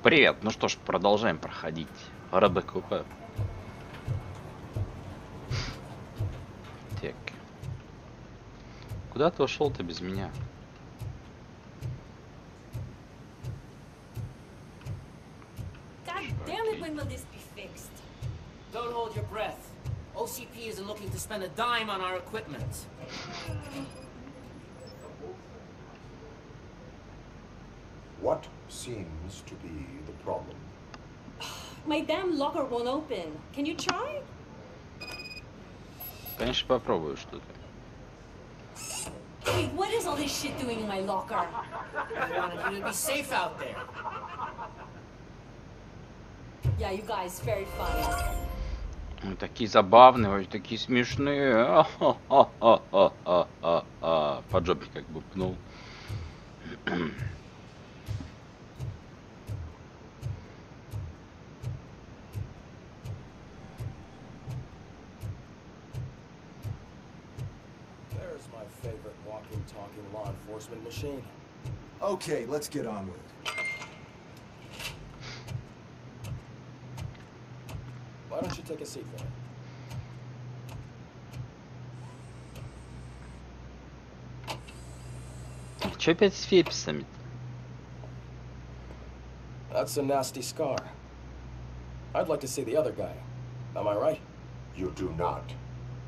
Привет, ну что ж, продолжаем проходить РДКП. Так. Куда ты ушел-то без меня? Don't hold your breath. OCP isn't looking to spend a dime on our equipment. seems to be the problem? My damn locker won't open. Can you try? Конечно, попробую что-то. Wait, what is all this shit doing in my locker? I wanted you to be safe out there. Yeah, you guys, very funny. Ну, Такие забавные, ой, такие смешные. А-ха-ха-ха-ха-ха-ха. По жопе как бы пнул. enforcement machine. Okay, let's get on with it. Why don't you take a seat for me? Че опять с фельпсами? That's a nasty scar. I'd like to see the other guy. Am I right? You do not.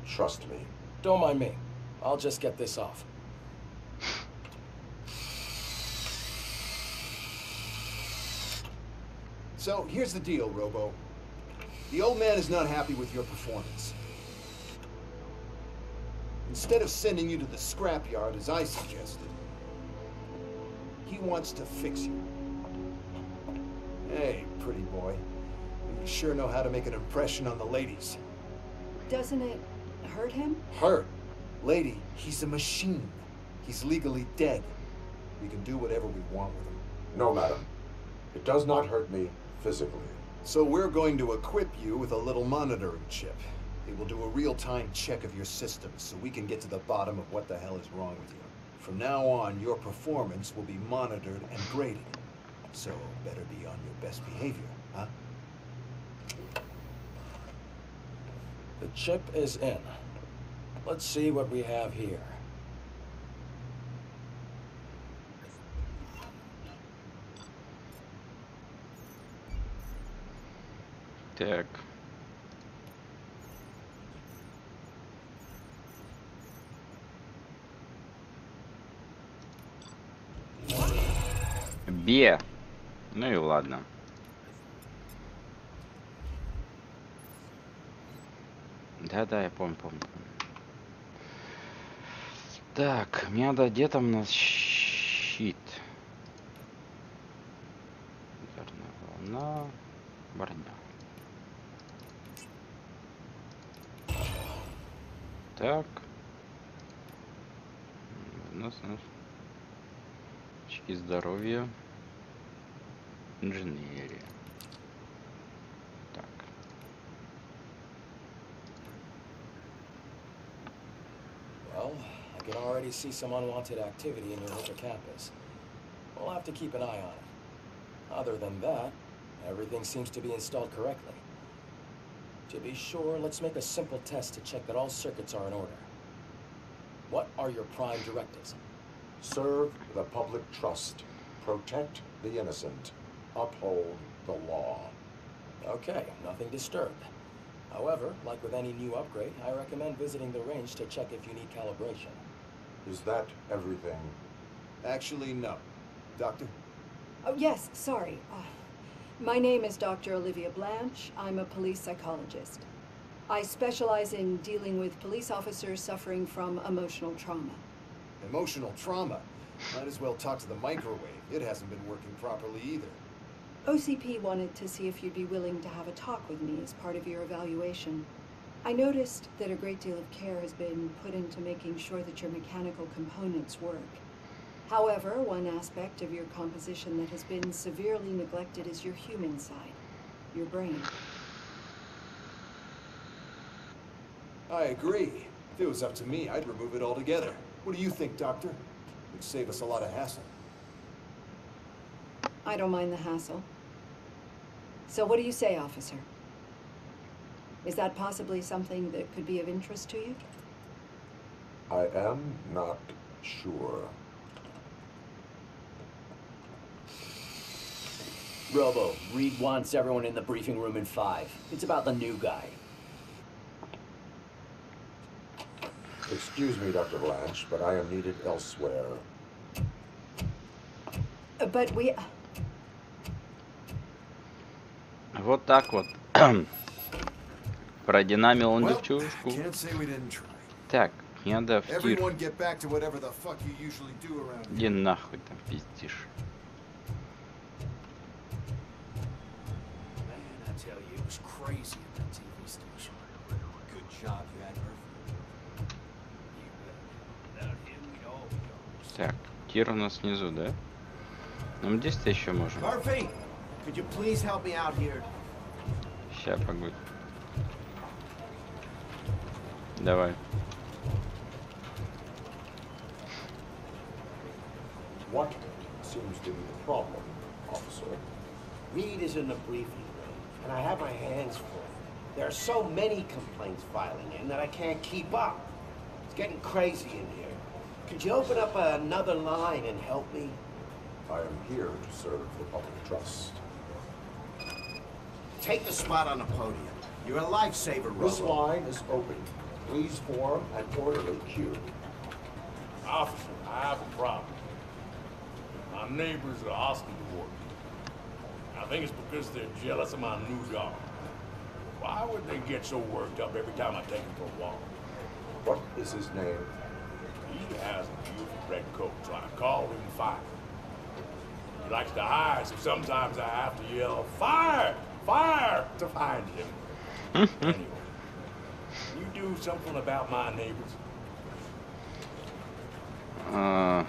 Trust me. Don't mind me. I'll just get this off. So, here's the deal, Robo. The old man is not happy with your performance. Instead of sending you to the scrapyard as I suggested, he wants to fix you. Hey, pretty boy. You sure know how to make an impression on the ladies. Doesn't it hurt him? Hurt. Lady, he's a machine. He's legally dead. We can do whatever we want with him. No, madam. It does not hurt me physically. So we're going to equip you with a little monitoring chip. It will do a real-time check of your systems so we can get to the bottom of what the hell is wrong with you. From now on, your performance will be monitored and graded. So better be on your best behavior, huh? The chip is in. Let's see what we have here. Так. Бе. Ну и ладно. Да-да, я помню, помню. Так, мне надо где там у нас щит? Ударная волна. Броня. Так. У нас, у нас очки здоровья. Инженерия. Так. Well, I can already see some unwanted activity in your hippocampus. We'll have to keep an eye on it. Other than that, everything seems to be installed correctly. To be sure, let's make a simple test to check that all circuits are in order. What are your prime directives? Serve the public trust. Protect the innocent. Uphold the law. Okay, nothing disturbed. However, like with any new upgrade, I recommend visiting the range to check if you need calibration. Is that everything? Actually, no. Doctor? Oh, yes, sorry. Uh, my name is Dr. Olivia Blanche. I'm a police psychologist. I specialize in dealing with police officers suffering from emotional trauma. Emotional trauma. Might as well talk to the microwave. It hasn't been working properly either. OCP wanted to see if you'd be willing to have a talk with me as part of your evaluation. I noticed that a great deal of care has been put into making sure that your mechanical components work. However, one aspect of your composition that has been severely neglected is your human side, your brain. I agree. If it was up to me, I'd remove it altogether. What do you think, Doctor? It would save us a lot of hassle. I don't mind the hassle. So, what do you say, officer? Is that possibly something that could be of interest to you? I am not sure. Robo, Reed wants everyone in the briefing room in five. It's about the new guy. Excuse me, Dr. Blanche, but I am needed elsewhere. Uh, But we. Вот так вот. Продинамил он девчушку. can't say we didn't try. Так, мне надо в тир. Everyone get back to whatever the fuck you usually do around Иди here. нахуй там пиздишь. Was crazy at that TV station. Good job you had Murphy. Так, тир у нас внизу, да? Ну, мы здесь-то еще можем. Murphy, could you please help me out here? Ща, погодь. Давай. What seems to be the problem, officer? Reed is in the briefing room, and I have my hands full. There are so many complaints filing in that I can't keep up. It's getting crazy in here. Could you open up another line and help me? I am here to serve the public trust. Take the spot on the podium. You're a lifesaver, This line is open. Please form an orderly queue. Officer, I have a problem. My neighbors are hostile toward me. I think it's because they're jealous of my new dog. Why would they get so worked up every time I take him for a walk? What is his name? He has a beautiful red coat, so I call him Fire. He likes to hide, so sometimes I have to yell, Fire! Fire! to find him. Hmm. anyway, can you do something about my neighbors? А,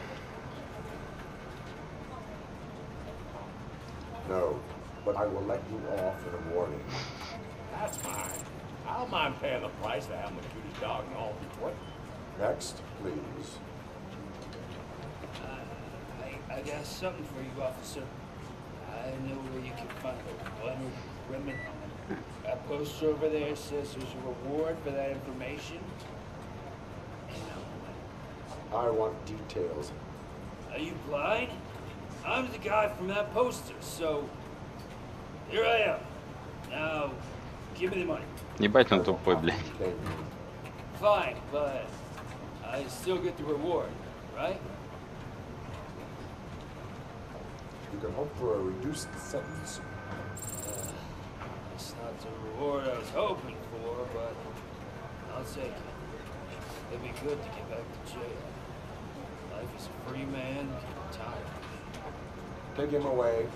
No, but I will let you off in a warning. That's fine. I don't mind paying the price to have the cutest dog in all Detroit. Next, please. Uh, I, I got something for you, officer. I know where you can find a Leonard Women. That poster over there says there's a reward for that information. I want details. Are you blind? I'm the guy from that poster, so here I am. Now, give me the money. ебать I он will тупой, have блядь. to pay you. Fine, but I still get the reward, right? You can hope for a reduced sentence. It's not the reward I was hoping for, but I'll take it. It'd be good to get back to jail. Life as a free man can retire. Take him away.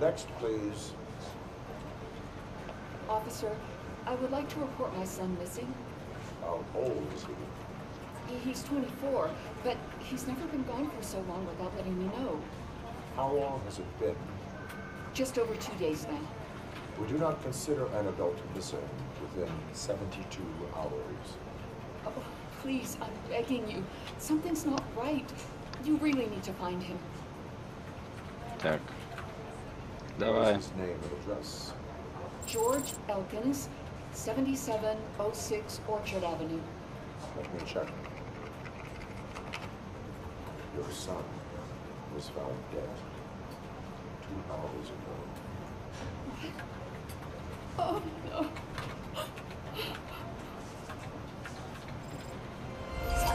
Next, please. Officer, I would like to report my son missing. How old is he? He- He's 24, but he's never been gone for so long without letting me know. How long has it been? Just over two days now. We do not consider an adult missing within 72 hours. Oh, please, I'm begging you. Something's not right. You really need to find him. Так. Давай. George Elkins, 7706 Orchard Avenue. Let me check. Your son was found dead two hours ago. Oh, no.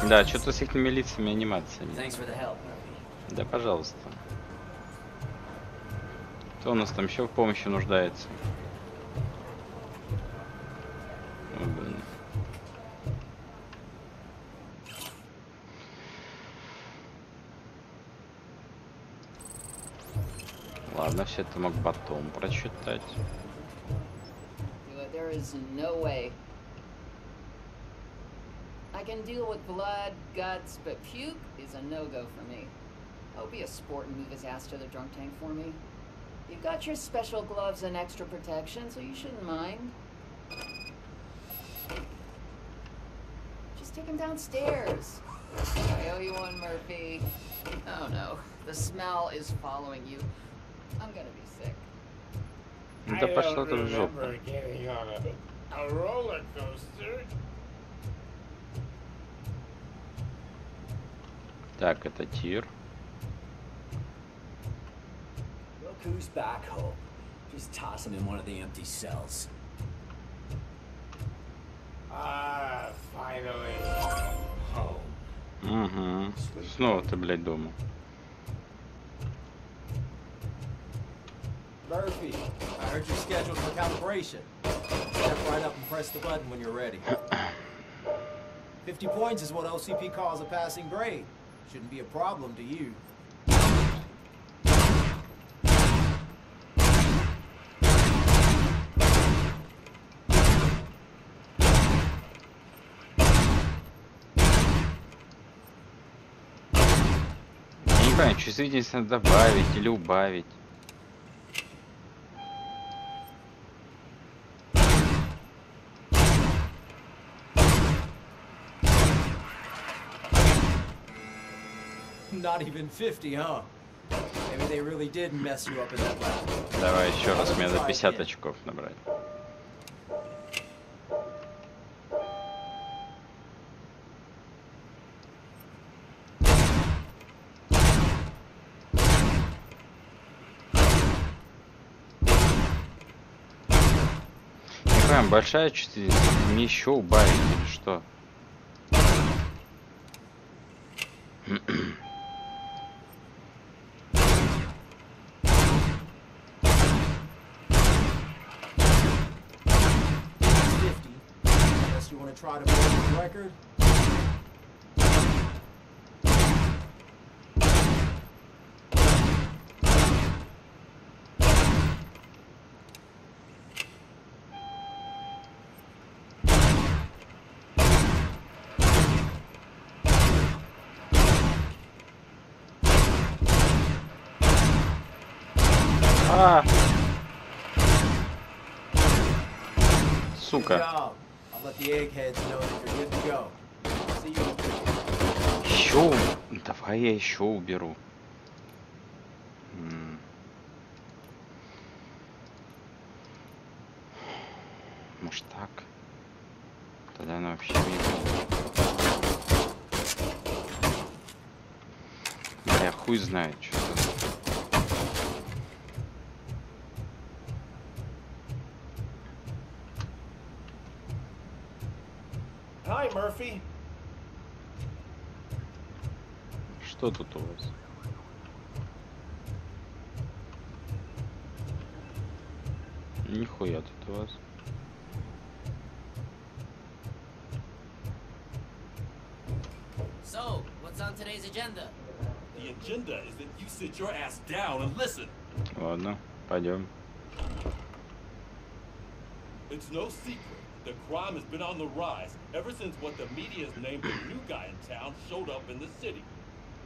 Да, что-то с этими лицами анимациями. Да, пожалуйста. Кто у нас там еще в помощи нуждается? Ладно, все это мог потом прочитать. There is no way. I can deal with blood, guts, but puke is a no-go for me. Oh, be a sport and move his ass to the drunk tank for me. You've got your special gloves and extra protection, so you shouldn't mind. Just take him downstairs. I owe you one, Murphy. Oh no, the smell is following you. I'm gonna be sick. Да I пошла don't ты в жопу. remember getting on a, a roller coaster. Так, это тир. who's back home. Just toss him in one of the empty cells. Ah, finally. Home. Угу. Снова ты, блядь, дома. Murphy, I heard you're scheduled for calibration. Step right up and press the button when you're ready. 50 points is what OCP calls a passing grade. Shouldn't be a problem to you. Понимаю, чувствительность надо добавить или убавить. Not even 50, huh? Maybe they really did mess you up in that lab. Давай еще раз, мне надо 50 очков набрать. Большая чувствительность, мне еще убавить или что? Fifty. Unless you want to try to break the record. А, Good сука. job. I'll let the eggheads know that you're good to go. See you. Еще, давай я еще уберу. Может так? Тогда она вообще не Бля, хуй знает, что Hi, Murphy. Что тут у вас? Нихуя тут у вас. So, what's on today's agenda? The agenda is that you sit your ass down and listen. Ладно, пойдем. It's no secret that crime has been on the rise ever since what the media has named the new guy in town showed up in the city.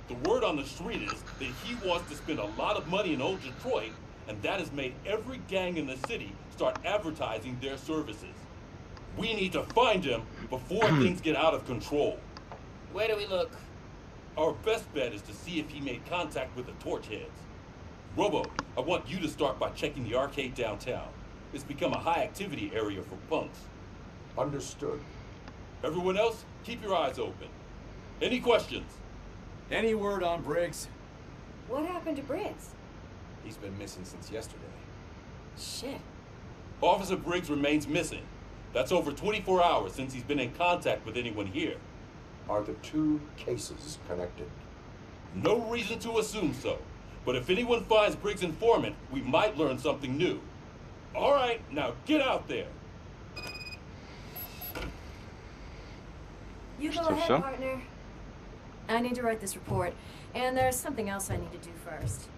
The word on the street is that he wants to spend a lot of money in old Detroit, and that has made every gang in the city start advertising their services. We need to find him before hmm. things get out of control. Where do we look? Our best bet is to see if he made contact with the torch heads. Robo, I want you to start by checking the arcade downtown. It's become a high activity area for punks. Understood. Everyone else, keep your eyes open. Any questions? Any word on Briggs? What happened to Briggs? He's been missing since yesterday. Shit. Officer Briggs remains missing. That's over 24 hours since he's been in contact with anyone here. Are the two cases connected? No reason to assume so. But if anyone finds Briggs' informant, we might learn something new. All right, now get out there. You go ahead, partner. I need to write this report, and there's something else I need to do first.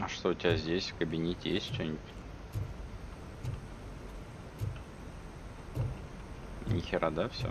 А что у тебя здесь в кабинете есть что-нибудь? Нихера, да, все?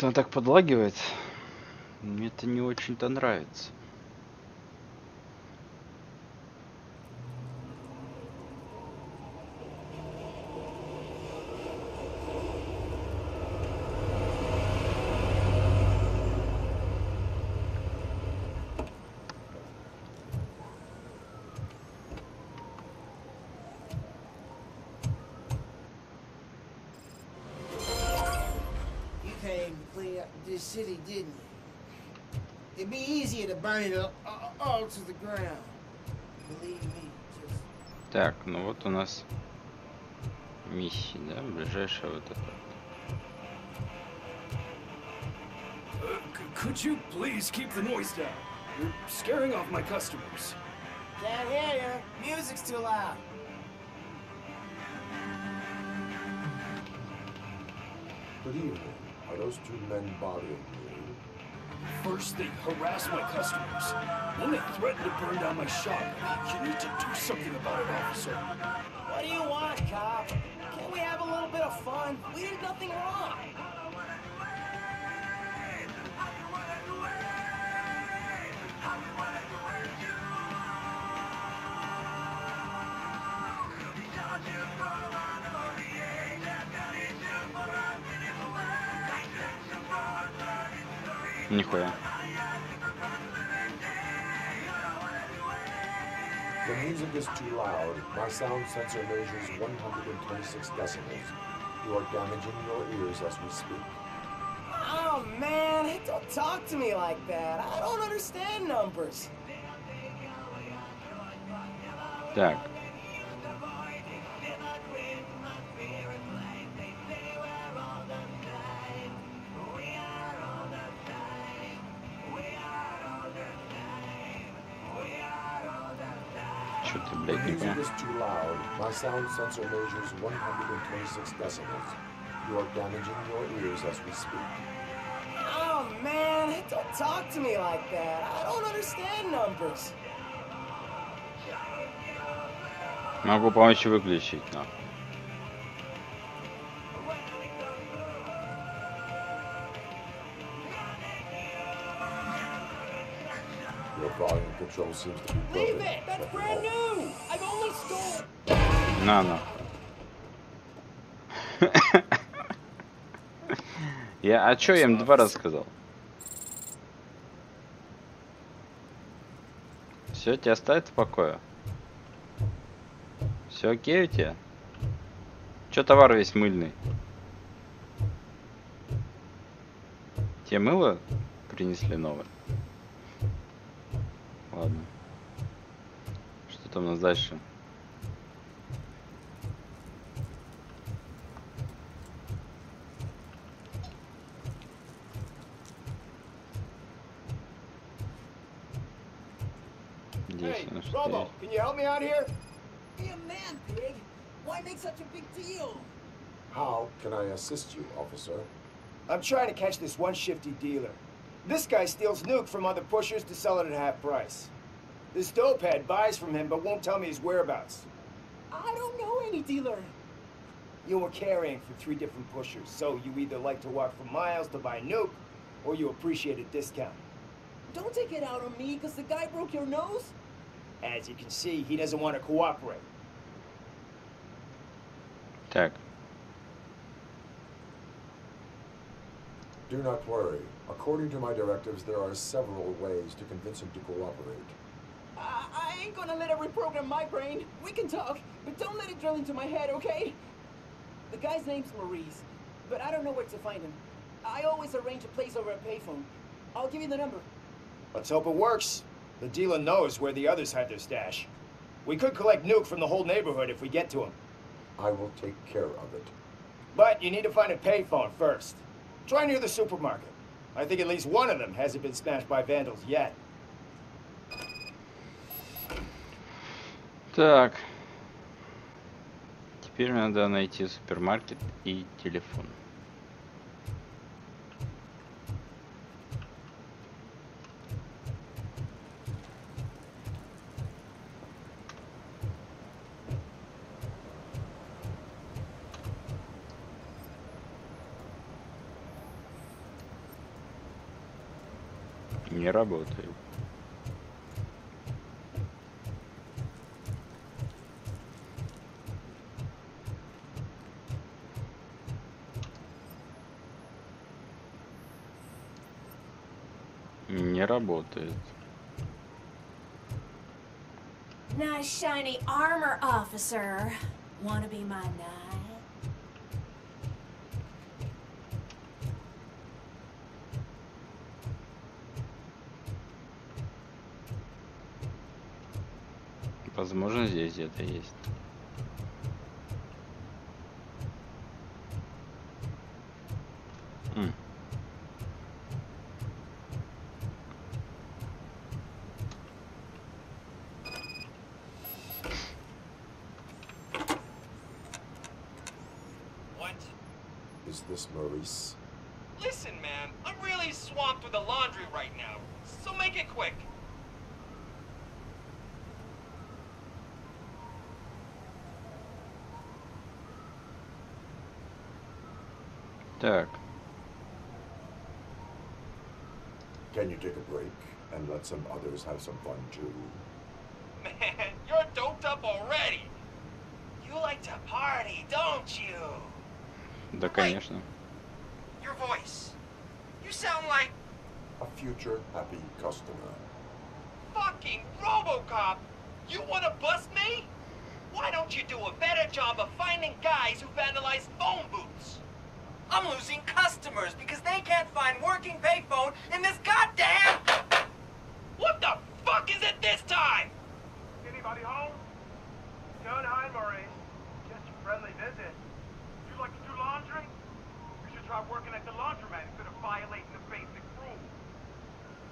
Почему-то она так подлагивает. Мне это не очень-то нравится. clean up this city, didn't you? It'd be easier to burn it all, all- all to the ground. Believe me, just Так, ну вот у нас миссия, да, ближайшая вот эта. Uh, c- could you please keep the noise down? You're scaring off my customers. can't hear you. Music's too loud. Good evening. Are those two men bothering you? First, they harass my customers. Then they threaten to burn down my shop. You need to do something about it, officer. What do you want, cop? Can't we have a little bit of fun? We did nothing wrong. Нихуя. The music is too loud. My sound sensor measures 126 decibels. You are damaging your ears as we speak. Oh man, don't talk to me like that. I don't understand numbers. Так. If it is too loud, my sound sensor measures 126 decibels. You are damaging your ears as we speak. Oh, man, don't talk to me like that. I don't understand numbers. Your volume control seems to be broken. Leave it! That's brand new! I На, на. Я, а чё я им два раза сказал? Все, тебя оставят в покое? Все окей у тебя? Чё товар весь мыльный? Тебе мыло принесли новое? Ладно. Что там у нас дальше? Can you help me out here? Be a man, pig. Why make such a big deal? How can I assist you, officer? I'm trying to catch this one shifty dealer. This guy steals nuke from other pushers to sell it at half price. This dopehead buys from him but won't tell me his whereabouts. I don't know any dealer. You were carrying for three different pushers, so you either like to walk for miles to buy nuke, or you appreciate a discount. Don't take it out on me because the guy broke your nose. As you can see, he doesn't want to cooperate. Tech, Do not worry. According to my directives, there are several ways to convince him to cooperate. I ain't gonna let it reprogram my brain. We can talk, but don't let it drill into my head, okay? The guy's name's Maurice, but I don't know where to find him. I always arrange a place over a payphone. I'll give you the number. Let's hope it works. The dealer knows where the others hide their stash. We could collect nuke from the whole neighborhood if we get to him. I will take care of it. But you need to find a payphone first. Try near the supermarket. I think at least one of them hasn't been smashed by vandals yet. так. Теперь надо найти супермаркет и телефон. Не работает. Не работает. Nice shiny armor, officer. Wanna be my knight? здесь где-то есть. М. What? Is this Maurice? Listen, man, I'm really swamped with the laundry right now, so make it quick. Так, Can you take a break and let some others have some fun too? Man, you're doped up already. You like to party, don't you? да, конечно. Your voice. You sound like A future happy customer. fucking RoboCop. You want to bust me? Why don't you do a better job of finding guys who vandalize phone booths? I'm losing customers because they can't find working payphone in this goddamn. What the fuck is it this time? Anybody home? Good, hi, Maurice. Just a friendly visit. You like to do laundry? You should try working at the laundromat instead of violating the basic rules.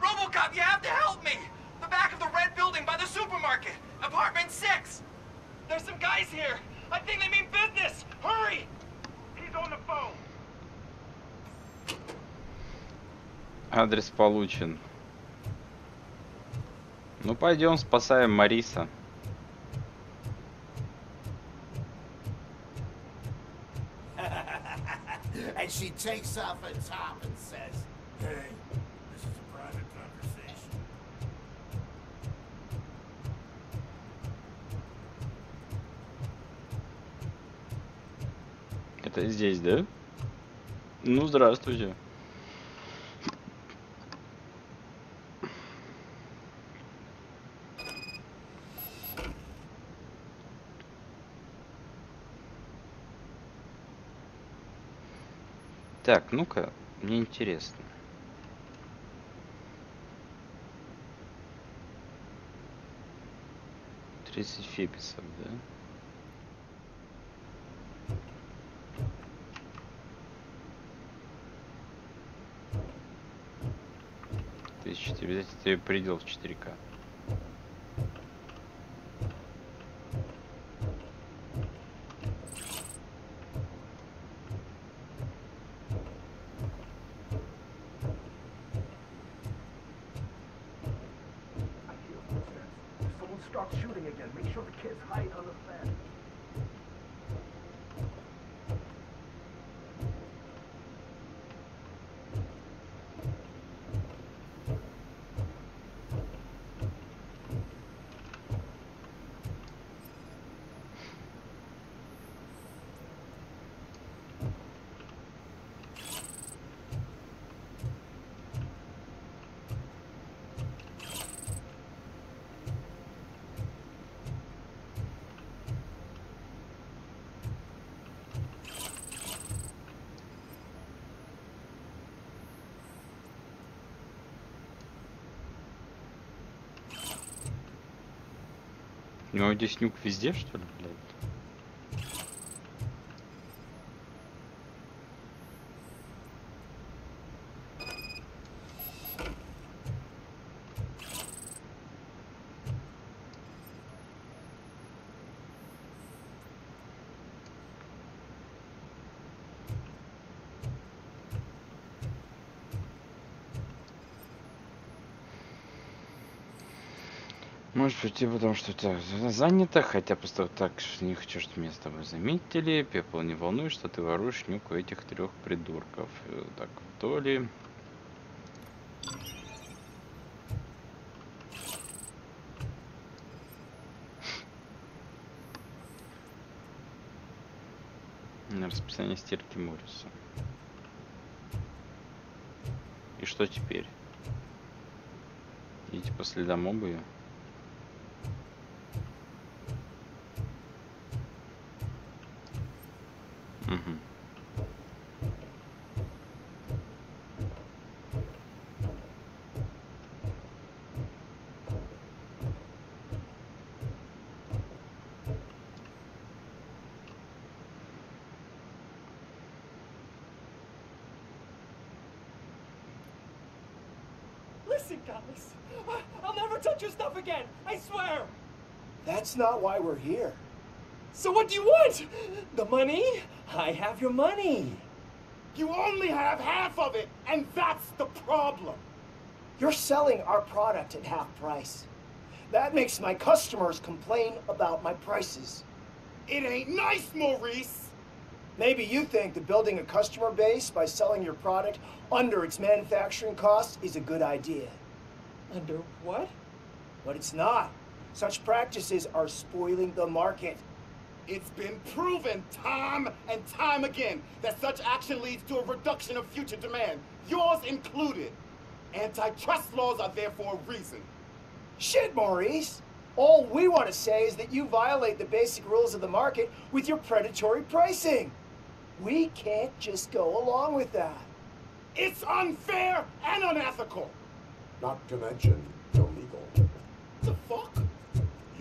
RoboCop, you have to help me! The back of the red building by the supermarket, apartment six. There's some guys here. I think they mean business. Hurry! Адрес получен. Ну пойдем спасаем Мариса. and she takes off her top and says, Hey, this is a private conversation. Это здесь, да? Ну, здравствуйте. Так, ну-ка, мне интересно. Тридцать феписов, да? Тысяча, обязательно предел в 4К. Ну, здесь нюк везде, что ли, блядь? Может быть, и потому что ты занято, хотя просто так не хочу, чтобы меня с тобой заметили. Пепел, не волнуй, что ты воруешь нюк у этих трех придурков. Э, Так, то ли... На расписание стирки Морриса. И что теперь? Идти по следам обуви? We're here. So what do you want? The money? I have your money. You only have half of it, and that's the problem. You're selling our product at half price. That makes my customers complain about my prices. It ain't nice, Maurice! Maybe you think that building a customer base by selling your product under its manufacturing cost is a good idea. Under what? But it's not. Such practices are spoiling the market. It's been proven time and time again that such action leads to a reduction of future demand, yours included. Antitrust laws are there for a reason. Shit, Maurice! All we want to say is that you violate the basic rules of the market with your predatory pricing. We can't just go along with that. It's unfair and unethical. Not to mention illegal. The fuck?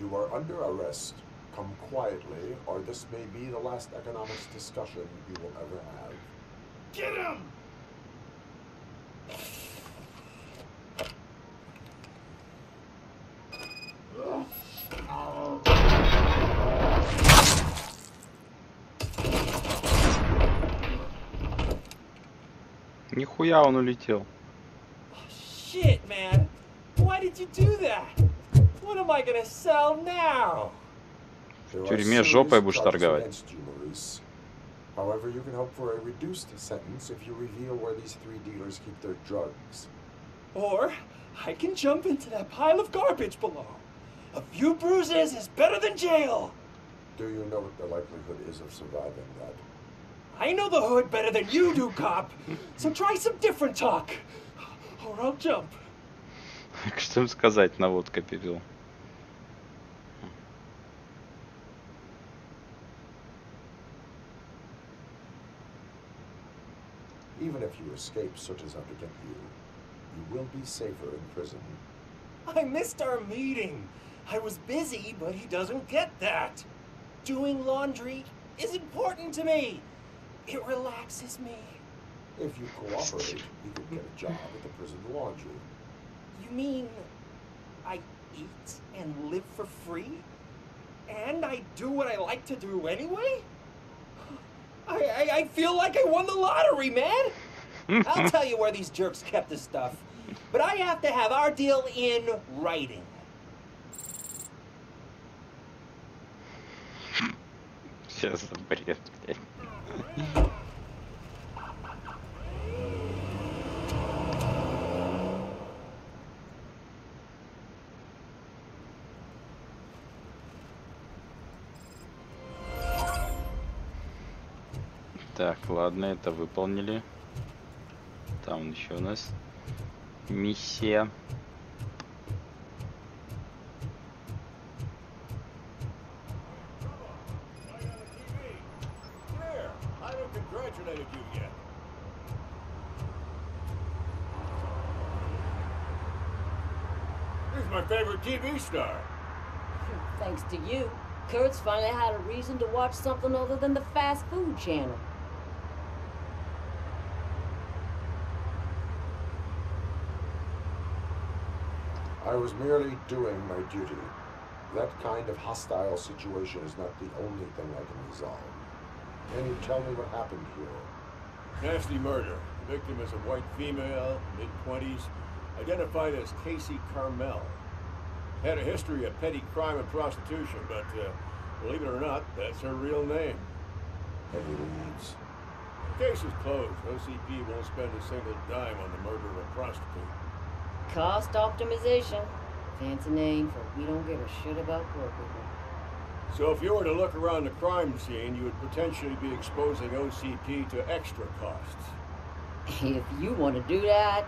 You are under arrest. Come quietly, or this may be the last economics discussion you will ever have. Get him! Нихуя он улетел. Shit, man. Why did you do that? В are тюрьме serious жопой будешь charges торговать. against you, Maurice. However, you can hope for a reduced sentence if you reveal where these three dealers keep their drugs. Or I can jump into that pile of garbage below. A few bruises is better than jail. Do you know what the likelihood is of surviving that? I know the hood better than you do, cop. So try some different talk. Or I'll jump. Что им сказать, наводка перевел. Even if you escape such as undertake you, you will be safer in prison. I missed our meeting. I was busy, but he doesn't get that. Doing laundry is important to me. It relaxes me. If you cooperate, you could get a job at the prison laundry. You mean I eat and live for free? And I do what I like to do anyway? I, I, I feel like I won the lottery, man! I'll tell you where these jerks kept this stuff. But I have to have our deal in writing. Сейчас за бред, блядь. Ладно, это выполнили. Там еще у нас миссия. TV star. Thanks to you, Kurt's finally had a reason to watch something other than the fast food channel. Was merely doing my duty. That kind of hostile situation is not the only thing I can resolve. Can you tell me what happened here? Nasty murder. The victim is a white female, mid 20s, identified as Casey Carmel. Had a history of petty crime and prostitution, but uh, believe it or not, that's her real name. Any leads? Case is closed. OCP won't spend a single dime on the murder of a prostitute. Cost optimization. Fancy name for we don't give a shit about poor people. So if you were to look around the crime scene, you would potentially be exposing OCP to extra costs. If you want to do that,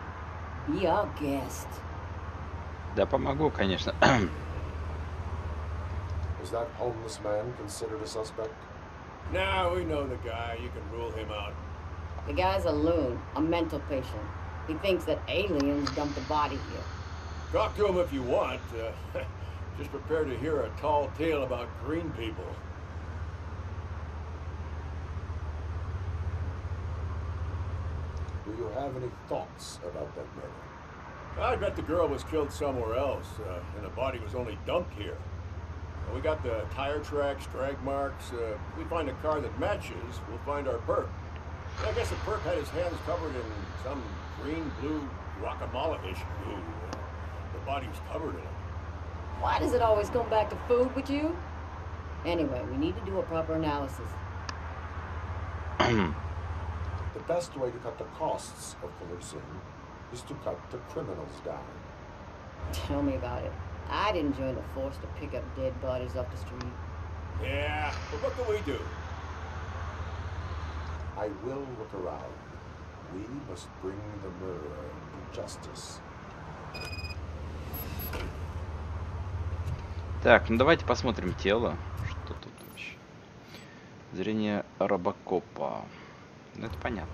be our guest. Да помогу, конечно. Is that homeless man considered a suspect? Now we know the guy. You can rule him out. The guy's a loon, a mental patient. He thinks that aliens dumped the body here. Talk to him if you want. Uh, just prepare to hear a tall tale about green people. Do you have any thoughts about that murder? I bet the girl was killed somewhere else, uh, and the body was only dumped here. Well, we got the tire tracks, drag marks. Uh, if we find a car that matches, we'll find our perp. I guess the perp had his hands covered in some green, blue, guacamole-ish goo. The body's covered in it. Why does it always come back to food with you? Anyway, we need to do a proper analysis. The best way to cut the costs of policing is to cut the criminals down. Tell me about it. I didn't join the force to pick up dead bodies off the street. Yeah, but what can we do? I will look around. We must bring the murderer to justice. Так, ну давайте посмотрим тело. Что тут вообще? Зрение робокопа. Ну это понятно.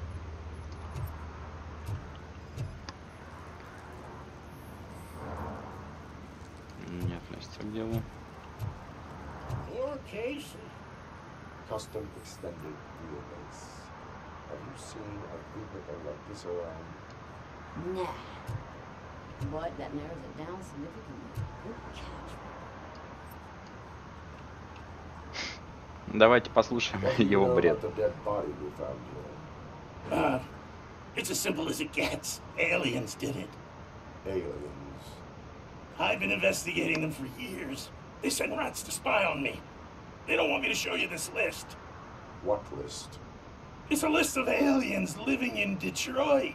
Не относится к делу. Your case? Custom extended wheelbase. Have you seen a vehicle like this around? Nah. But that narrows it down significantly. Good catch. Давайте послушаем What do you его know бред. about the dead body we found here? Uh, it's as simple as it gets. Aliens did it. Aliens. I've been investigating them for years. They sent rats to spy on me. They don't want me to show you this list. What list? It's a list of aliens living in Detroit.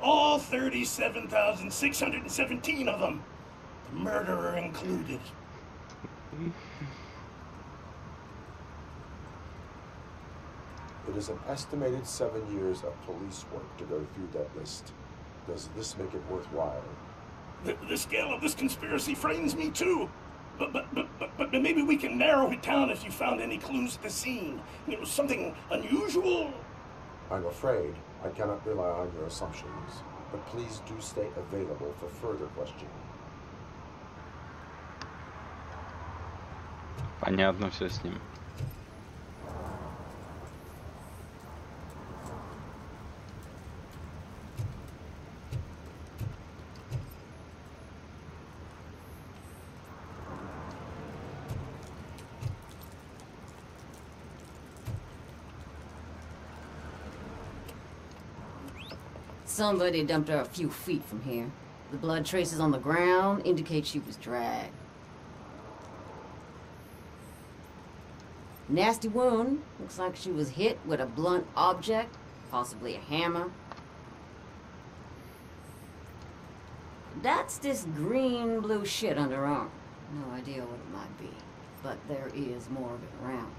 All 37,617 of them. The murderer included. It is an estimated seven years of police work to go through that list. Does this make it worthwhile? The, the scale of this conspiracy frightens me too. But, but, but, but, but maybe we can narrow it down if you found any clues at the scene. It was something unusual. I'm afraid I cannot rely on your assumptions, but please do stay available for further questioning. Понятно все с ним. Somebody dumped her a few feet from here. The blood traces on the ground indicate she was dragged. Nasty wound. Looks like she was hit with a blunt object, possibly a hammer. That's this green blue shit under her arm. No idea what it might be, but there is more of it around.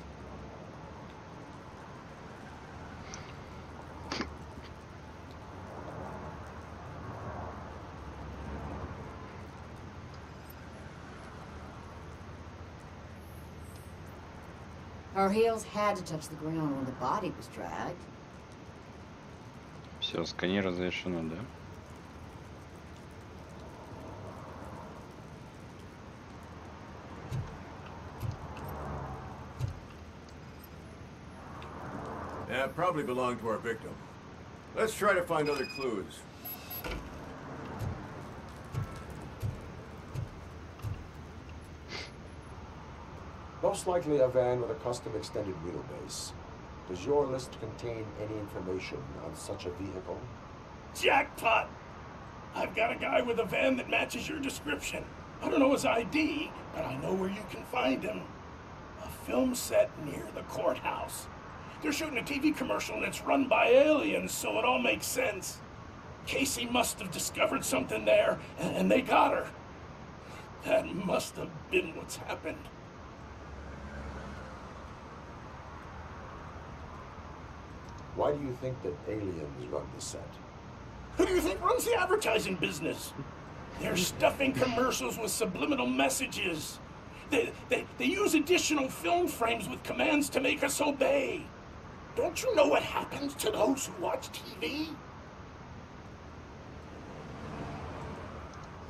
Her heels had to touch the ground when the body was dragged. Все, сканер завершено, да? That probably belonged to our victim. Let's try to find other clues. Most likely a van with a custom extended wheelbase. Does your list contain any information on such a vehicle? Jackpot! I've got a guy with a van that matches your description. I don't know his ID, but I know where you can find him. A film set near the courthouse. They're shooting a TV commercial and it's run by aliens, so it all makes sense. Casey must have discovered something there, and they got her. That must have been what's happened. Why do you think that aliens run the set? Who do you think runs the advertising business? They're stuffing commercials with subliminal messages. They, they, they use additional film frames with commands to make us obey. Don't you know what happens to those who watch TV?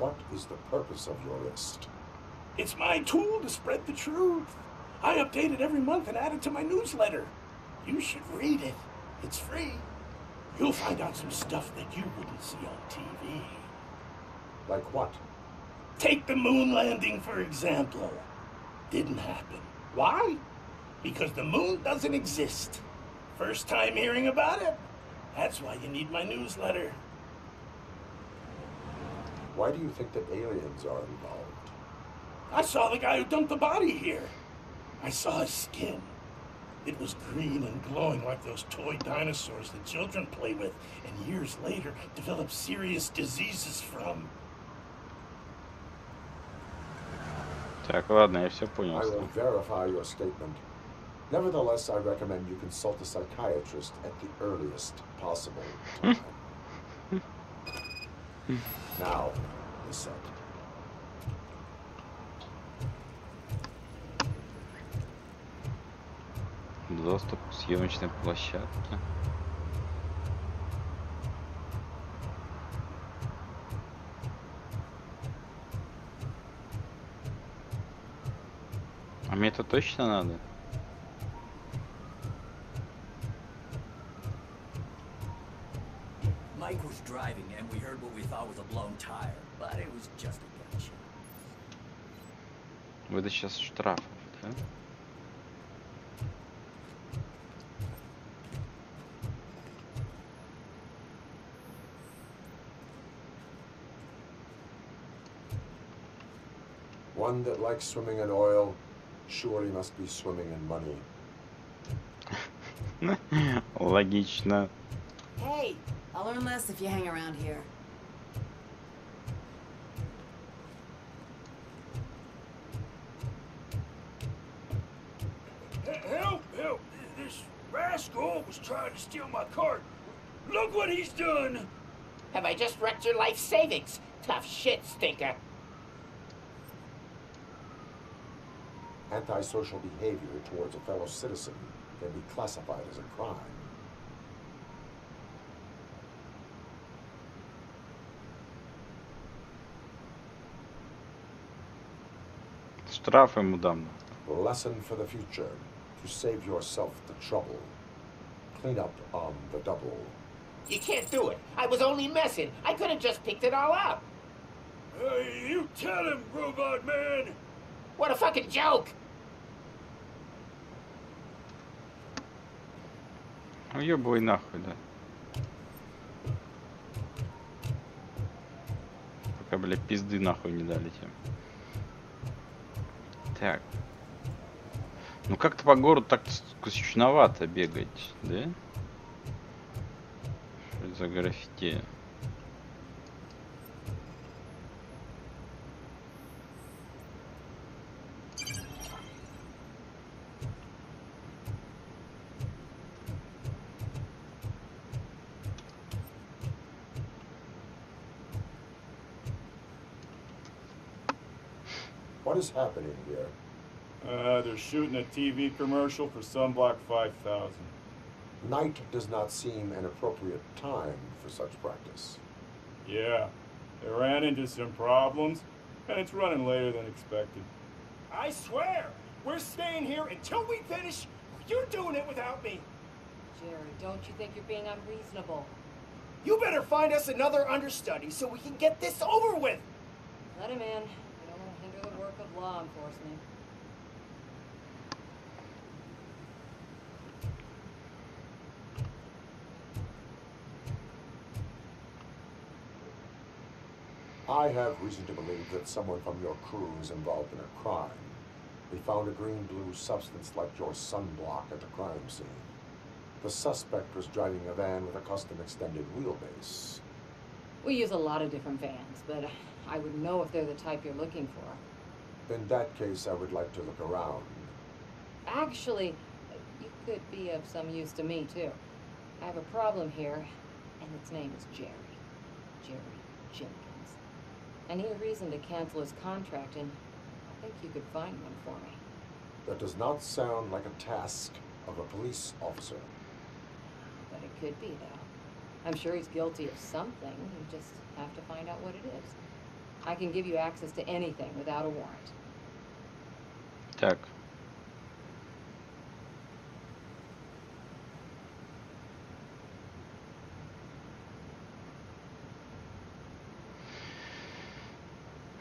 What is the purpose of your list? It's my tool to spread the truth. I update it every month and add it to my newsletter. You should read it. It's free. You'll find out some stuff that you wouldn't see on TV. Like what? Take the moon landing, for example. Didn't happen. Why? Because the moon doesn't exist. First time hearing about it? That's why you need my newsletter. Why do you think that aliens are involved? I saw the guy who dumped the body here. I saw his skin. It was green and glowing like those toy dinosaurs that children play with and years later develop serious diseases from. Так, ладно, я все понял. I will verify your statement. Nevertheless, I recommend you consult a psychiatrist at the earliest possible time. now, the set. Доступ к съемочной площадке. А мне это точно надо? Mike was driving and we heard what we thought was a blown tire, but it was just a gunshot. Выдача сейчас штрафов, да? One that likes swimming in oil surely must be swimming in money. Логично. Hey, I'll learn less if you hang around here. Help! Help! This rascal was trying to steal my cart. Look what he's done! Have I just wrecked your life savings? Tough shit, stinker. Antisocial behavior towards a fellow citizen can be classified as a crime. Штраф ему дам. Lesson for the future. To save yourself the trouble. Clean up on the double. You can't do it. I was only messing. I could have just picked it all up. Hey, you tell him, robot man! What a fucking joke! Уебывай нахуй, да. Пока, бля, пизды нахуй не дали тебе. Так. Ну как-то по городу так скучновато бегать, да? Что это за граффити? Happening here? Uh, they're shooting a TV commercial for Sunblock 5000. Night does not seem an appropriate time for such practice. Yeah, they ran into some problems, and it's running later than expected. I swear, we're staying here until we finish. You're doing it without me. Jerry, don't you think you're being unreasonable? You better find us another understudy so we can get this over with. Let him in. We don't want to hinder the work of law enforcement. I have reason to believe that someone from your crew is involved in a crime. We found a green-blue substance like your sunblock at the crime scene. The suspect was driving a van with a custom extended wheelbase. We use a lot of different vans, but I would know if they're the type you're looking for. In that case, I would like to look around. Actually, you could be of some use to me, too. I have a problem here, and its name is Jerry. Jerry Jenkins. I need a reason to cancel his contract, and I think you could find one for me. That does not sound like a task of a police officer. But it could be, though. I'm sure he's guilty of something. You just have to find out what it is. I can give you access to anything without a warrant. Так.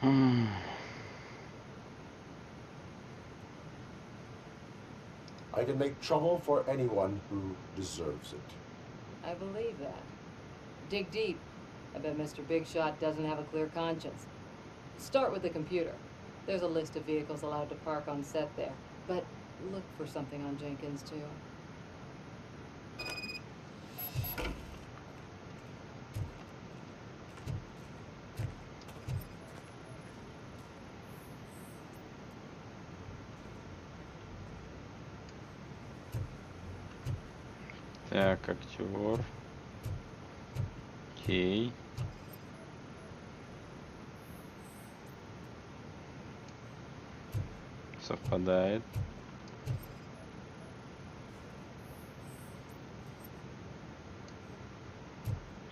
М. I can make trouble for anyone who deserves it. I believe that. Dig deep. I bet Mr. Big Shot doesn't have a clear conscience. Start with the computer. There's a list of vehicles allowed to park on set there. But look for something on Jenkins, too. Так, актер. Окей. попадает.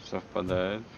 Совпадает.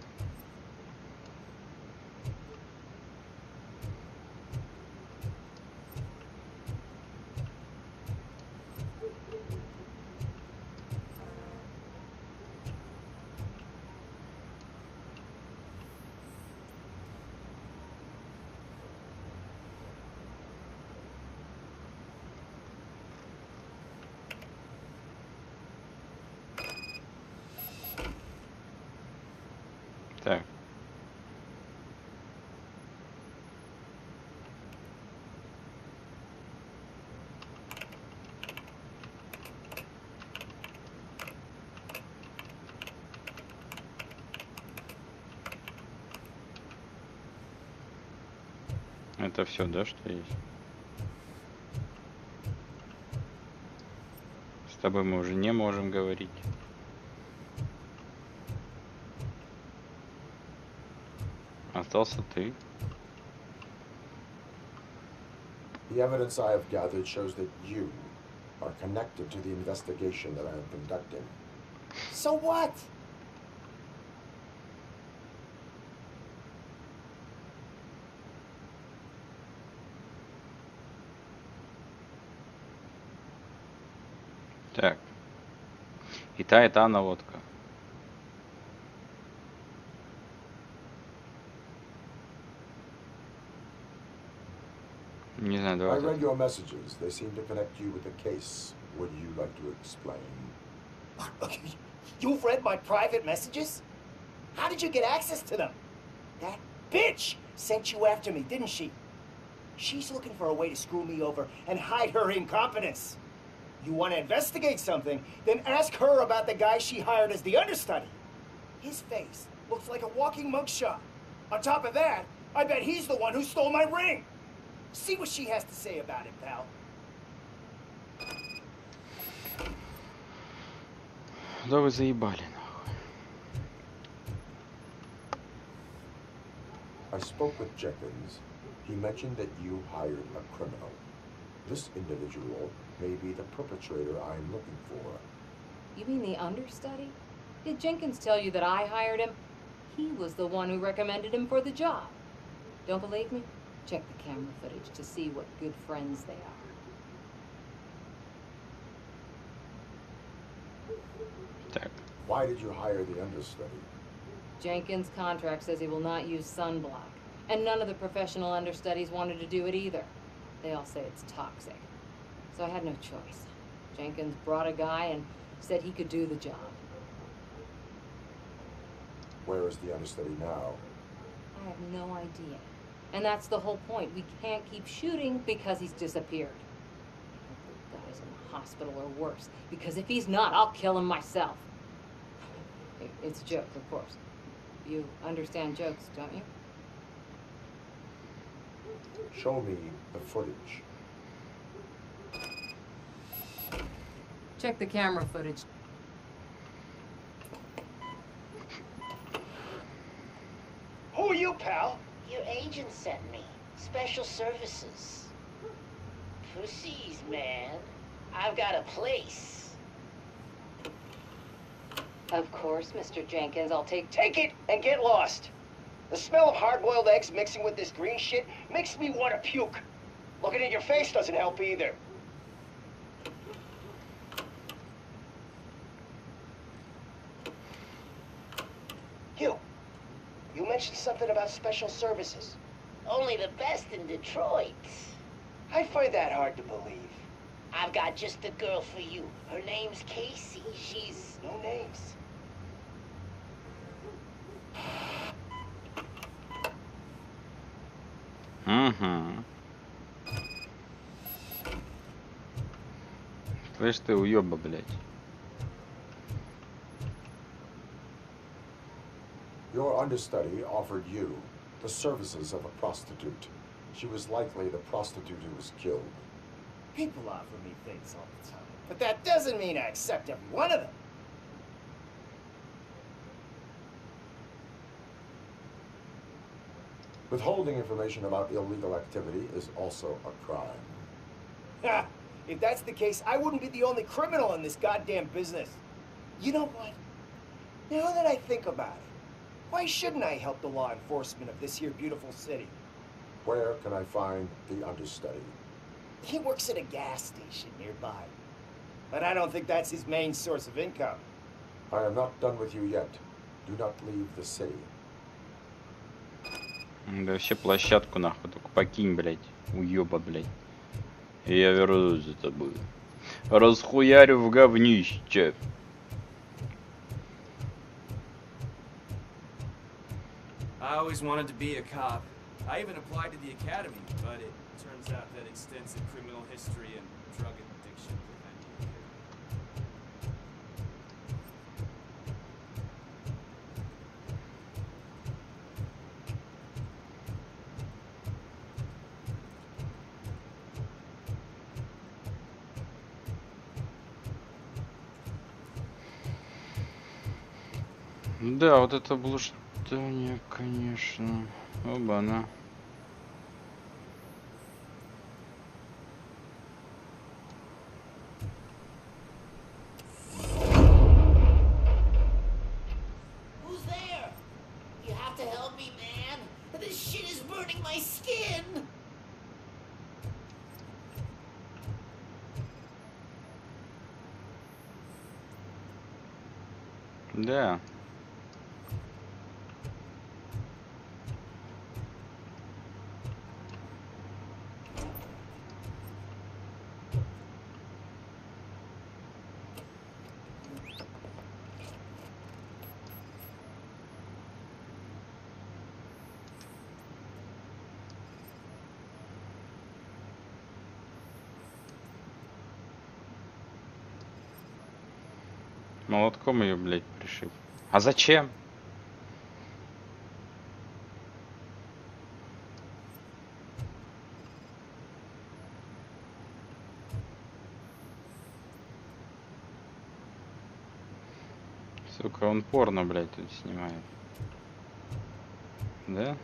Это все, да, что есть? С тобой мы уже не можем говорить. Остался ты. The evidence I have gathered shows that you are connected to the investigation that I am conducting. So what? та, и та наводка. Не знаю, I давай. read your messages. They seem to connect you with the case. Would you like to explain? You've read my private messages? How did you get access to them? That bitch sent you after me, didn't she? She's looking for a way to screw me over and hide her incompetence. You want to investigate something, then ask her about the guy she hired as the understudy. His face looks like a walking mugshot. On top of that, I bet he's the one who stole my ring. See what she has to say about it, pal. Да вы заебали, нахуй. I spoke with Jenkins. He mentioned that you hired a criminal. This individual may be the perpetrator I am looking for. You mean the understudy? Did Jenkins tell you that I hired him? He was the one who recommended him for the job. Don't believe me? Check the camera footage to see what good friends they are. Why did you hire the understudy? Jenkins' contract says he will not use sunblock, and none of the professional understudies wanted to do it either. They all say it's toxic. So I had no choice. Jenkins brought a guy and said he could do the job. Where is the understudy now? I have no idea. And that's the whole point. We can't keep shooting because he's disappeared. The guy's in the hospital or worse. Because if he's not, I'll kill him myself. It's a joke, of course. You understand jokes, don't you? Show me the footage. Check the camera footage. Who are you, pal? Your agent sent me. Special services. Pussies, man. I've got a place. Of course, Mr. Jenkins. I'll take. Take it and get lost. The smell of hard-boiled eggs mixing with this green shit makes me want to puke. Looking at your face doesn't help either. You. You mentioned something about special services. Only the best in Detroit. I find that hard to believe. I've got just the girl for you. Her name's Casey. She's... No names. Угу. Слышь ты, уёба, блядь. Your understudy offered you the services of a prostitute. She was likely the prostitute who was killed. People offer me things all the time. But that doesn't mean I accept every one of them. Withholding information about illegal activity is also a crime. Ha! If that's the case, I wouldn't be the only criminal in this goddamn business. You know what? Now that I think about it, why shouldn't I help the law enforcement of this here beautiful city? Where can I find the understudy? He works at a gas station nearby. But I don't think that's his main source of income. I am not done with you yet. Do not leave the city. Да вообще площадку нахуй, только покинь, блядь. Уёба, блядь. И я вернусь за тобой. Расхуярю в говнище. I always wanted to be a cop. I even applied to the academy, but it turns out that extensive criminal history and drug addiction prevent me here. Да, вот это блуждание, конечно. Оба-на. Who's there? You have to help me, man. This shit is burning my skin. Да. Молотком ее, блядь, пришиб. А зачем? Сука, он порно, блядь, тут снимает. Да?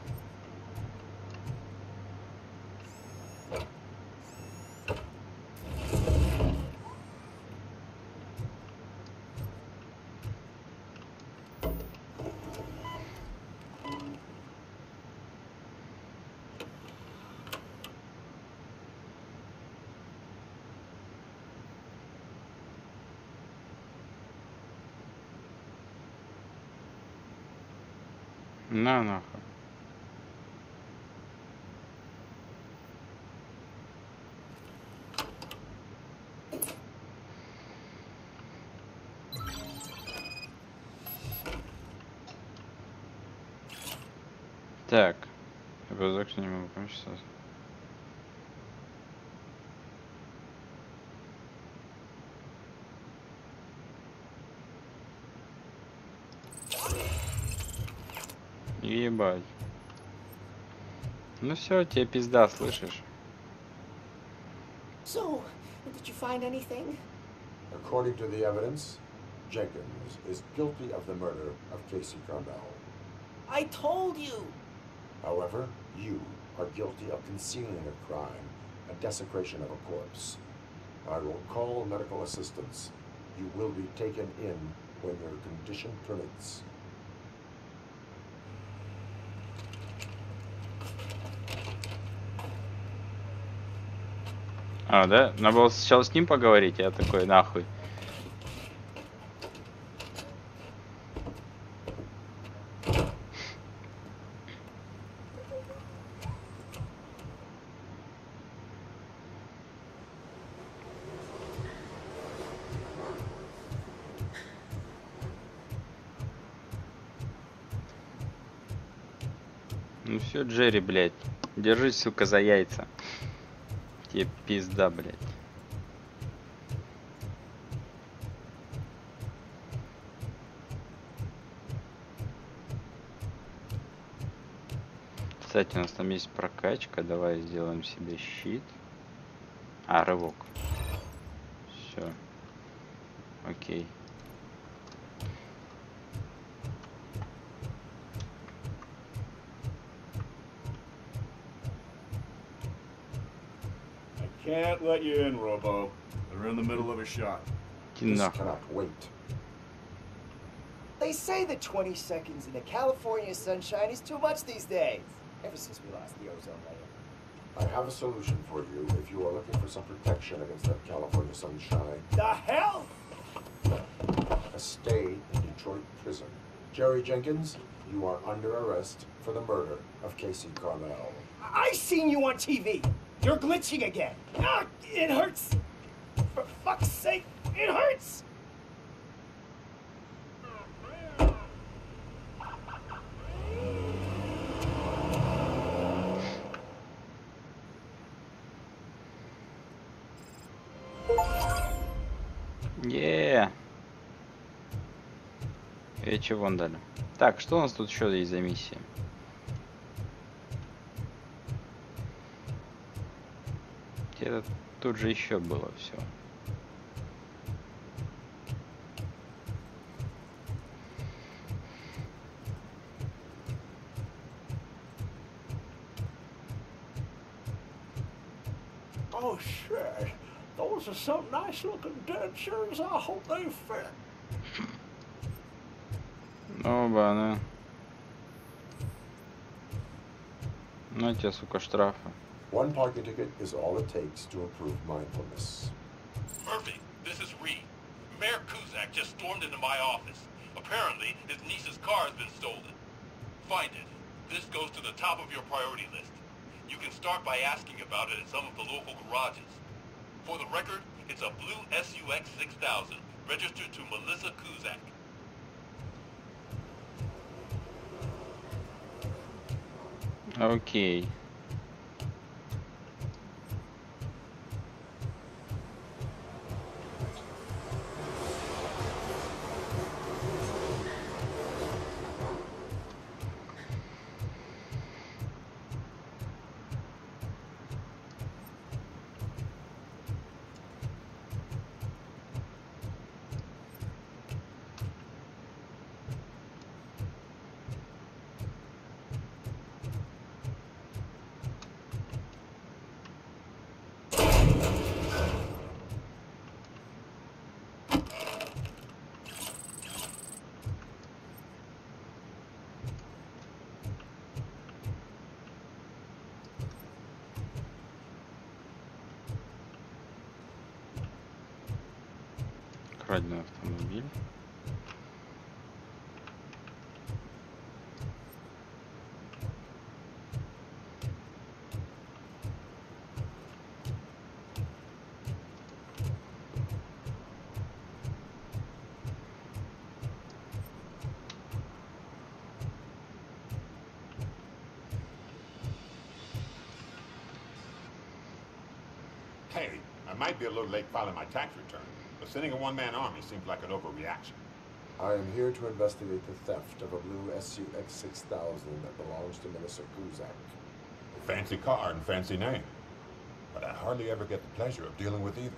На нахуй. Так. Рюкзак не могу помещаться. Ебать. Ну все, тебе пизда, слышишь? So, did you find anything? According to the evidence, Jenkins is guilty of the murder of Casey Carmel. I told you. However, you are guilty of concealing a crime, a desecration of a corpse. I will call medical assistance. You will be taken in when your condition permits. А, да? Надо было сначала с ним поговорить, я такой, нахуй. Ну все, Джерри, блядь. Держись, сука, за яйца. Тебе пизда, блядь. Кстати, у нас там есть прокачка. Давай сделаем себе щит. А, рывок. Все. Окей. Can't let you in, Robo. They're in the middle of a shot. This cannot wait. They say that 20 seconds in the California sunshine is too much these days. Ever since we lost the ozone layer. I have a solution for you if you are looking for some protection against that California sunshine. The hell? A stay in Detroit prison. Jerry Jenkins, you are under arrest for the murder of Casey Carmel. I seen you on TV. You're glitching again. Ah, it hurts. For fuck's sake, it hurts. Е. И чего вон дали? Так, что у нас тут еще есть за миссия? Где-то тут же еще было все. Oh, shit. Those are some nice looking dentures. I hope they fit. Оба, она. На тебе, сука, штрафы. One parking ticket is all it takes to improve mindfulness. Murphy, this is Reed. Mayor Kuzak just stormed into my office. Apparently, his niece's car has been stolen. Find it. This goes to the top of your priority list. You can start by asking about it at some of the local garages. For the record, it's a blue SUX 6000, registered to Melissa Kuzak. Okay. Might be a little late filing my tax return, but sending a one-man army seems like an overreaction. I am here to investigate the theft of a blue SUX 6000 that belongs to Minister Kuzak. Fancy car and fancy name. But I hardly ever get the pleasure of dealing with either.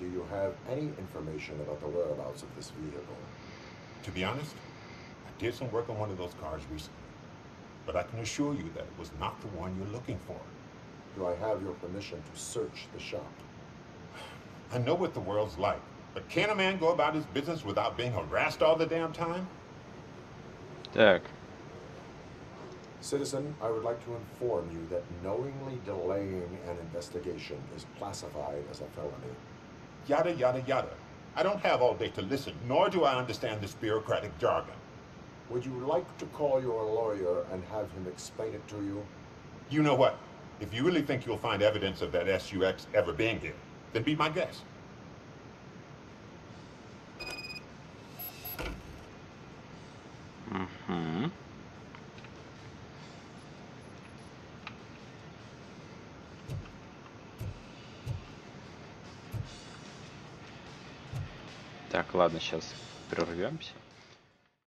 Do you have any information about the whereabouts of this vehicle? To be honest, I did some work on one of those cars recently. But I can assure you that it was not the one you're looking for. Do I have your permission to search the shop? I know what the world's like, but can a man go about his business without being harassed all the damn time? Dick. Citizen, I would like to inform you that knowingly delaying an investigation is classified as a felony. Yada, yada, yada. I don't have all day to listen, nor do I understand this bureaucratic jargon. Would you like to call your lawyer and have him explain it to you? You know what? If you really think you'll find evidence of that SUX ever being here, then be my guest. Угу. Так, ладно, сейчас прервемся.